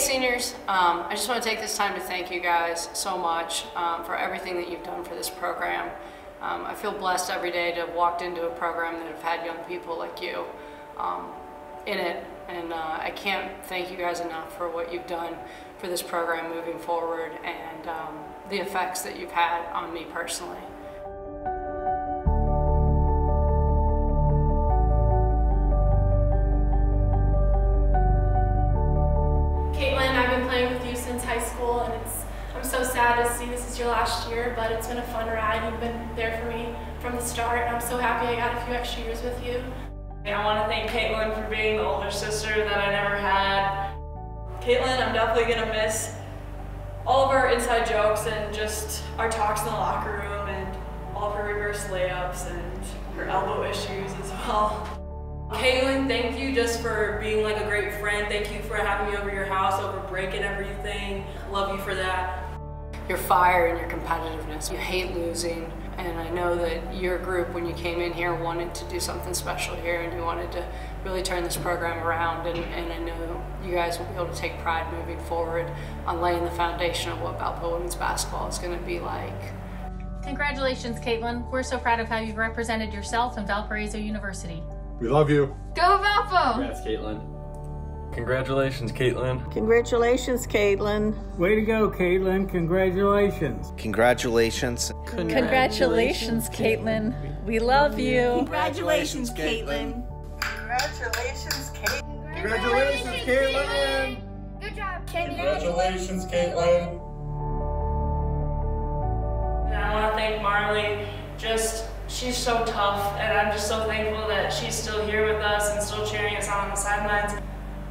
seniors, um, I just want to take this time to thank you guys so much um, for everything that you've done for this program. Um, I feel blessed every day to have walked into a program that have had young people like you um, in it, and uh, I can't thank you guys enough for what you've done for this program moving forward and um, the effects that you've had on me personally. School, and it's I'm so sad to see this is your last year, but it's been a fun ride. You've been there for me from the start, and I'm so happy I got a few extra years with you. I want to thank Caitlin for being the older sister that I never had. Caitlin, I'm definitely going to miss all of our inside jokes and just our talks in the locker room and all of her reverse layups and her elbow issues as well. Caitlin, thank you just for being like a great friend. Thank you for having me over your house, over breaking everything. Love you for that. Your fire and your competitiveness. You hate losing, and I know that your group, when you came in here, wanted to do something special here, and you wanted to really turn this program around. And, and I know you guys will be able to take pride moving forward on laying the foundation of what Valpo women's basketball is going to be like. Congratulations, Caitlin. We're so proud of how you've represented yourself in Valparaiso University. We love you. Go Valpo! Congrats, Caitlin. Congratulations, Caitlin. Congratulations, Caitlin. Way to go, Caitlin. Congratulations. Congratulations. Congratulations, Caitlin. We love you. Congratulations, Caitlin. Congratulations, Caitlin. Congratulations, Caitlin. Good job, Caitlin. Congratulations, Caitlin. And I want to thank Marley. Just, she's so tough, and I'm just so thankful that she's still here with us and still cheering us on on the sidelines.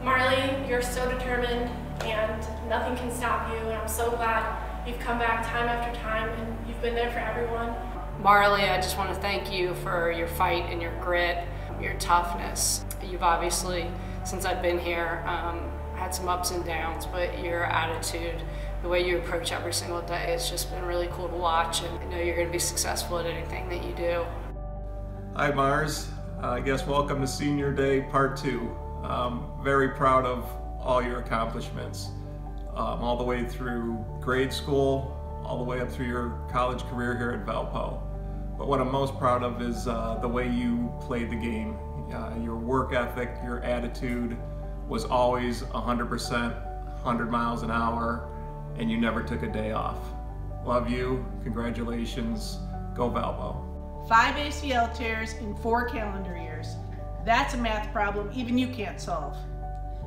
Marley, you're so determined, and nothing can stop you, and I'm so glad you've come back time after time, and you've been there for everyone. Marley, I just want to thank you for your fight and your grit, your toughness. You've obviously, since I've been here, um, had some ups and downs, but your attitude, the way you approach every single day, has just been really cool to watch, and I know you're going to be successful at anything that you do. Hi, Mars. Uh, I guess welcome to Senior Day Part 2. Um, very proud of all your accomplishments, um, all the way through grade school, all the way up through your college career here at Valpo. But what I'm most proud of is uh, the way you played the game. Uh, your work ethic, your attitude was always 100%, 100 miles an hour, and you never took a day off. Love you. Congratulations. Go Valpo. Five ACL tears in four calendar years. That's a math problem even you can't solve.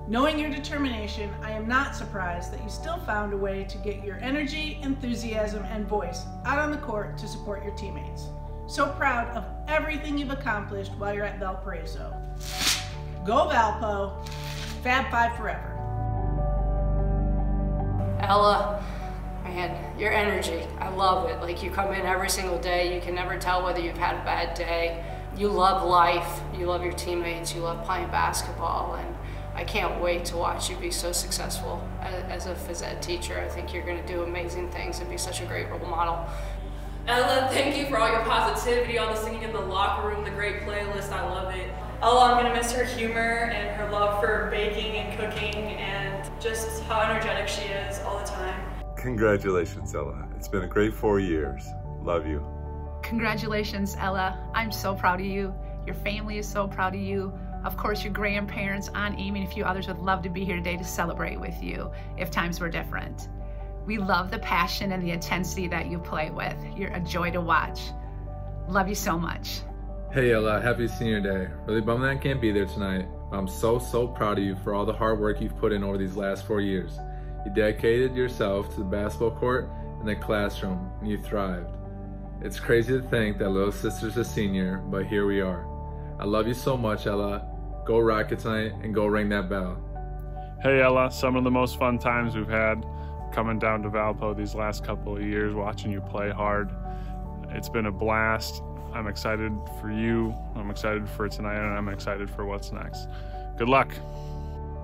Knowing your determination, I am not surprised that you still found a way to get your energy, enthusiasm, and voice out on the court to support your teammates. So proud of everything you've accomplished while you're at Valparaiso. Go Valpo, Fab Five forever. Ella, man, your energy, I love it. Like you come in every single day, you can never tell whether you've had a bad day. You love life, you love your teammates, you love playing basketball, and I can't wait to watch you be so successful as a phys ed teacher. I think you're gonna do amazing things and be such a great role model. Ella, thank you for all your positivity, all the singing in the locker room, the great playlist, I love it. Ella, I'm gonna miss her humor and her love for baking and cooking and just how energetic she is all the time. Congratulations, Ella. It's been a great four years. Love you. Congratulations, Ella. I'm so proud of you. Your family is so proud of you. Of course, your grandparents, Aunt Amy, and a few others would love to be here today to celebrate with you if times were different. We love the passion and the intensity that you play with. You're a joy to watch. Love you so much. Hey Ella, happy senior day. Really bummed that I can't be there tonight. I'm so, so proud of you for all the hard work you've put in over these last four years. You dedicated yourself to the basketball court and the classroom, and you thrived. It's crazy to think that little sister's a senior, but here we are. I love you so much, Ella. Go Rocket tonight and go ring that bell. Hey Ella, some of the most fun times we've had coming down to Valpo these last couple of years, watching you play hard. It's been a blast. I'm excited for you. I'm excited for tonight, and I'm excited for what's next. Good luck.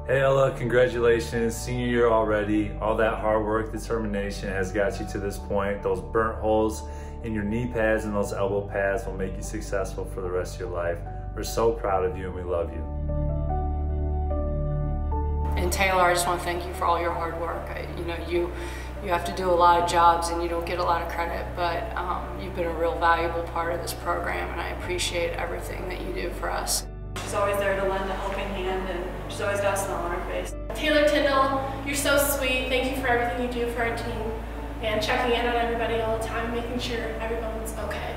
Hey Ella, congratulations. Senior year already. All that hard work, determination has got you to this point. Those burnt holes in your knee pads and those elbow pads will make you successful for the rest of your life. We're so proud of you and we love you. and Taylor, I just want to thank you for all your hard work. I, you know, you you have to do a lot of jobs and you don't get a lot of credit, but um, you've been a real valuable part of this program, and I appreciate everything that you do for us. She's always there to lend a helping hand, and she's always got a smile on her face. Taylor Tyndall, you're so sweet. Thank you for everything you do for our team and checking in on everybody all the time, making sure everyone's okay.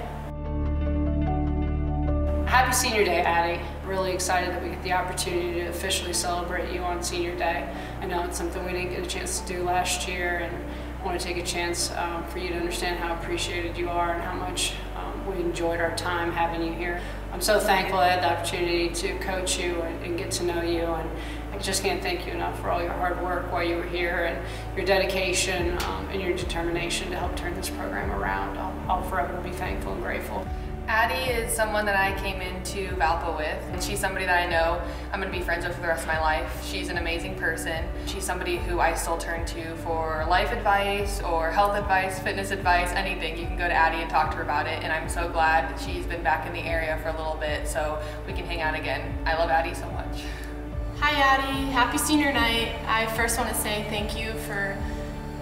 Happy Senior Day, Addie. Really excited that we get the opportunity to officially celebrate you on Senior Day. I know it's something we didn't get a chance to do last year, and I want to take a chance um, for you to understand how appreciated you are and how much um, we enjoyed our time having you here. I'm so thankful I had the opportunity to coach you and, and get to know you, and I just can't thank you enough for all your hard work while you were here and your dedication um, and your determination to help turn this program around. I'll, I'll forever be thankful and grateful. Addie is someone that I came into Valpo with, and she's somebody that I know I'm going to be friends with for the rest of my life. She's an amazing person. She's somebody who I still turn to for life advice or health advice, fitness advice, anything. You can go to Addie and talk to her about it, and I'm so glad that she's been back in the area for a little bit so we can hang out again. I love Addie so much. Hi Addie, happy senior night. I first want to say thank you for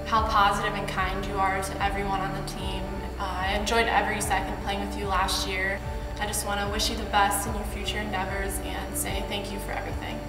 how positive and kind you are to everyone on the team. Uh, I enjoyed every second playing with you last year. I just want to wish you the best in your future endeavors and say thank you for everything.